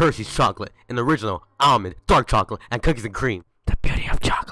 Hershey's chocolate, an original almond, dark chocolate, and cookies and cream. The beauty of chocolate.